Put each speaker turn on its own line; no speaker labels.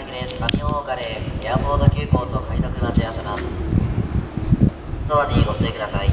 会議です。上大岡で、エアポート急行と快速待ち合わせます。ドアにご注意ください。